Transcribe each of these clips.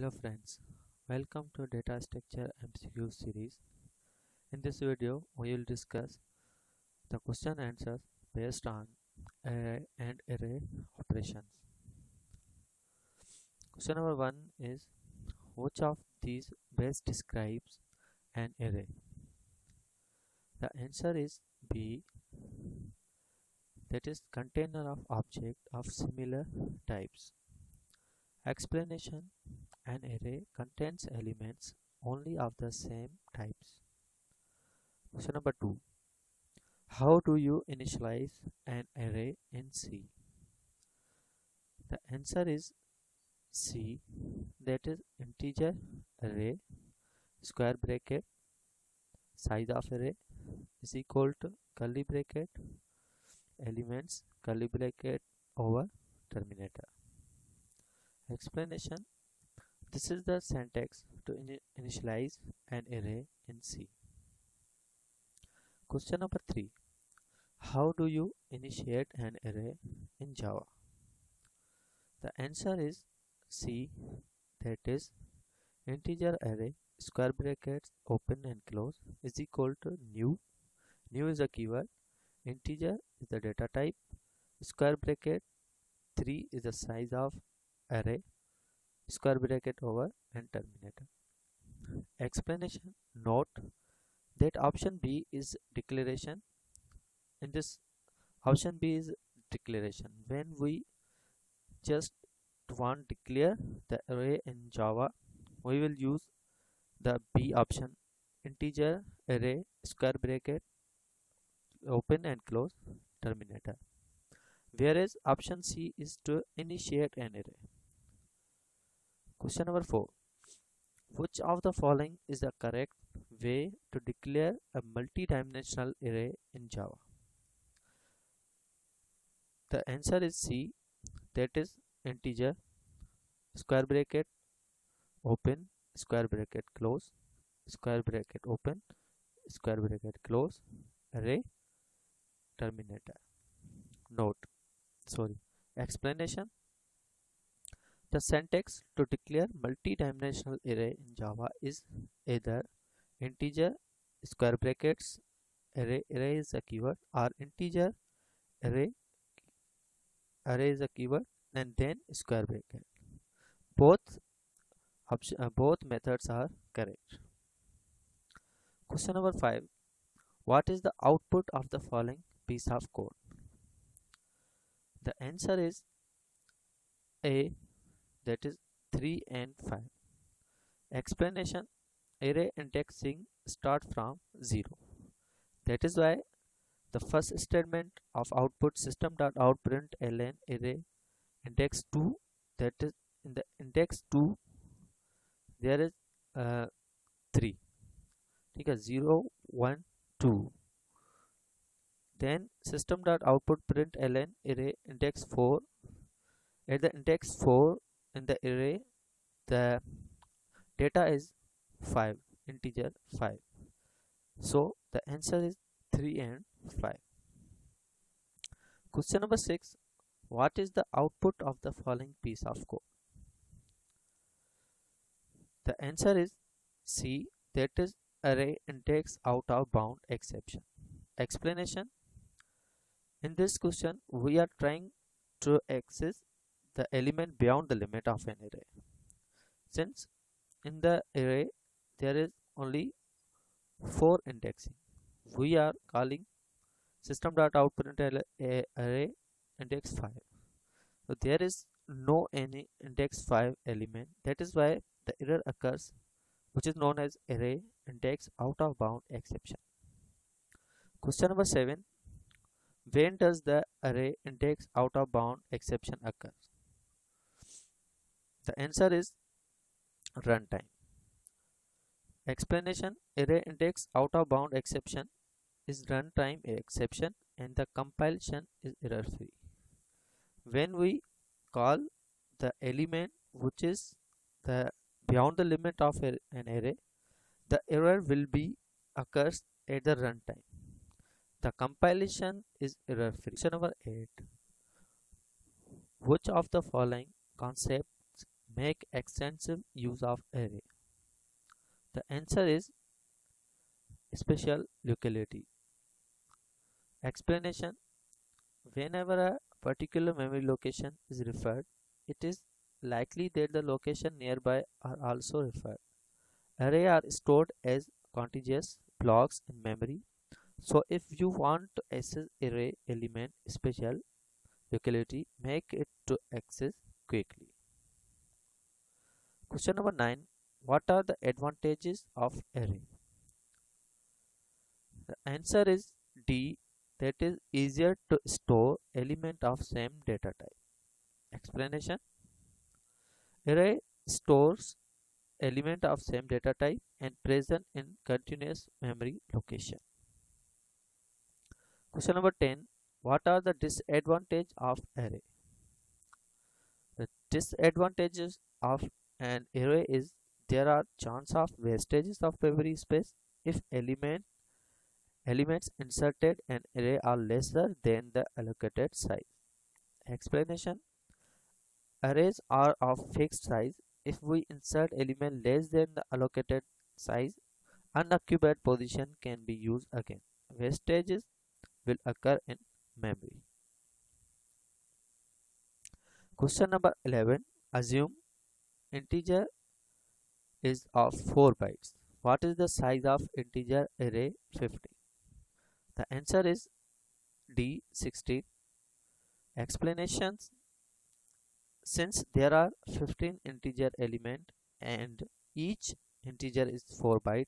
Hello friends, welcome to Data Structure MCQ series. In this video, we will discuss the question answers based on array and array operations. Question number one is which of these best describes an array? The answer is B that is container of object of similar types. Explanation An array contains elements only of the same types. Question number 2. How do you initialize an array in C? The answer is C that is integer array square bracket size of array is equal to curly bracket elements curly bracket over terminator explanation this is the syntax to ini initialize an array in C. Question number 3 how do you initiate an array in Java? The answer is C that is integer array square brackets open and close is equal to new. New is a keyword. Integer is the data type. Square bracket 3 is the size of array square bracket over and terminator. Explanation note that option b is declaration. In this option b is declaration. When we just want declare the array in java we will use the b option. Integer array square bracket open and close terminator. Whereas option c is to initiate an array question number 4 which of the following is the correct way to declare a multi-dimensional array in java? The answer is c. That is integer square bracket open square bracket close square bracket open square bracket close array terminator. Note. Sorry. Explanation the syntax to declare multi-dimensional array in java is either integer square brackets array array is a keyword or integer array array is a keyword and then square bracket. Both option uh, both methods are correct. Question number 5 what is the output of the following piece of code? The answer is a that is 3 and 5 explanation array indexing start from 0 that is why the first statement of output system dot out print ln array index 2 that is in the index 2 there is uh, 3 ठीक है 0 1 2 then system dot output print ln array index 4 at the index 4 in the array the data is 5 integer 5 so the answer is 3 and 5 question number 6 what is the output of the following piece of code? The answer is c. That is array index out of bound exception. Explanation. In this question we are trying to access the element beyond the limit of an array. Since in the array there is only four indexing we are calling system dot output array index 5 so there is no any index 5 element. That is why the error occurs which is known as array index out of bound exception. Question number 7 when does the array index out of bound exception occur the answer is runtime. Explanation array index out of bound exception is runtime exception and the compilation is error free. When we call the element which is the beyond the limit of an array the error will be occurs at the runtime. The compilation is error free. Question number 8 which of the following concepts make extensive use of array? The answer is spatial locality. Explanation Whenever a particular memory location is referred, it is likely that the location nearby are also referred. Array are stored as contiguous blocks in memory. So if you want to access array element spatial locality, make it to access quickly. Question number 9. What are the advantages of array? The answer is D that is easier to store element of same data type. Explanation Array stores element of same data type and present in continuous memory location. Question number 10. What are the disadvantages of array? The disadvantages of an array is there are chance of wastages of memory space if element elements inserted in array are lesser than the allocated size. Explanation Arrays are of fixed size. If we insert element less than the allocated size, unoccupied position can be used again. Wastages will occur in memory. Question number 11. Assume integer is of 4 bytes. What is the size of integer array 50? The answer is D 16. Explanations Since there are 15 integer element and each integer is 4 byte,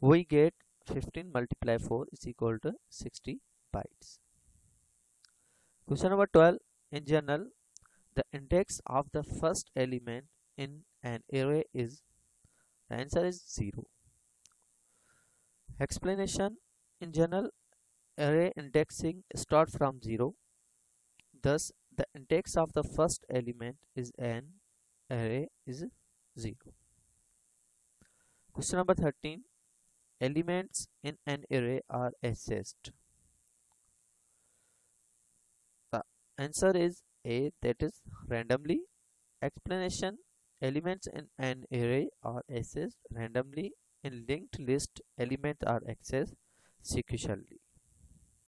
we get 15 multiply 4 is equal to 60 bytes. Question number 12. In general, the index of the first element in an array is the answer is 0. Explanation In general, array indexing start from 0. Thus, the index of the first element is an array is 0. Question number 13. Elements in an array are accessed. The answer is A that is randomly. Explanation Elements in an array are accessed randomly. In linked list, elements are accessed sequentially.